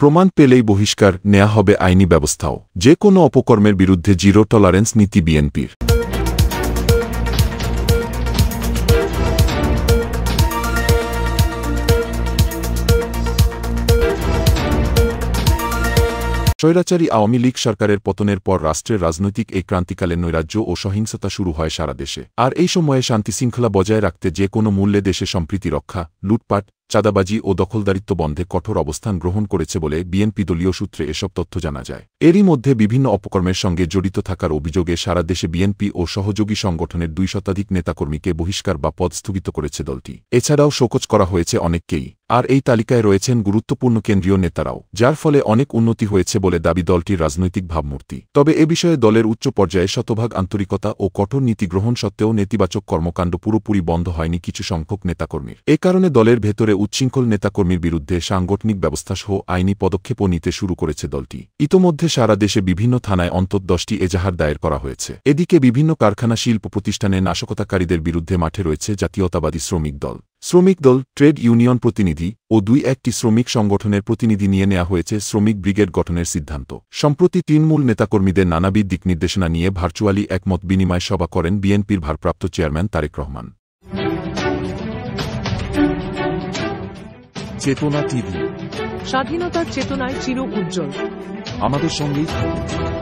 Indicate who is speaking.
Speaker 1: প্রমাণ পেলেই বহিষ্কার নেয়া হবে আইনি ব্যবস্থাও। যে কোনো অপকর্মের বিরুদ্ধে জিরো টলারেন্স নীতি বিএনপির। স্বৈরাচারী আওয়ামী লীগ সরকারের পতনের পর রাষ্ট্রের রাজনৈতিক এই ক্রান্তিকালে নৈরাজ্য ও সহিংসতা শুরু হয় সারা দেশে। আর এই সময়ে শান্তি শৃঙ্খলা বজায় রাখতে যে কোনো মূল্যে দেশে সম্প্রীতি রক্ষা, লুটপাট চাঁদাবাজি ও দখলদারিত্ব বন্ধে কঠোর অবস্থান গ্রহণ করেছে বলে বিএনপি দলীয় সূত্রে এসব তথ্য জানা যায়। এরই মধ্যে বিভিন্ন অপকর্মের সঙ্গে জড়িত থাকার অভিযোগে সারা দেশে বিএনপি ও সহযোগী সংগঠনের দুই শতাধিক নেতাকর্মীকে বহিষ্কার বা পদ স্থগিত করেছে দলটি। এছাড়াও শোকজ করা হয়েছে অনেককেই। আর এই তালিকায় রয়েছেন গুরুত্বপূর্ণ কেন্দ্রীয় নেতারাও, যার ফলে অনেক উন্নতি হয়েছে বলে দাবি দলটির রাজনৈতিক ভাবমূর্তি। তবে এ বিষয়ে দলের উচ্চ পর্যায়ে শতভাগ আন্তরিকতা ও কঠোর নীতি গ্রহণ সত্ত্বেও নেতিবাচক কর্মকাণ্ড পুরোপুরি বন্ধ হয়নি কিছু সংখ্যক নেতাকর্মীর। এ কারণে দলের ভেতরে উচ্ছৃঙ্খল নেতাকর্মীর বিরুদ্ধে সাংগঠনিক ব্যবস্থাসহ আইনি পদক্ষেপও নিতে শুরু করেছে দলটি। ইতোমধ্যে সারা দেশে বিভিন্ন থানায় অন্তত দশটি এজাহার দায়ের করা হয়েছে। এদিকে বিভিন্ন কারখানা শিল্প প্রতিষ্ঠানে নাশকতাকারীদের বিরুদ্ধে মাঠে রয়েছে জাতীয়তাবাদী শ্রমিক দল। শ্রমিক দল, ট্রেড ইউনিয়ন প্রতিনিধি ও দুই একটি শ্রমিক সংগঠনের প্রতিনিধি নিয়ে নেওয়া হয়েছে শ্রমিক ব্রিগেড গঠনের সিদ্ধান্ত। সম্প্রতি তৃণমূল নেতাকর্মীদের নানাবিধ দিকনির্দেশনা নিয়ে ভার্চুয়ালি একমত বিনিময় সভা করেন বিএনপির ভারপ্রাপ্ত চেয়ারম্যান তারেক রহমান।
Speaker 2: চেতনা টিভি।
Speaker 3: স্বাধীনতার চেতনায় চির উজ্জ্বল।
Speaker 2: আমাদের সঙ্গেই থাকুন।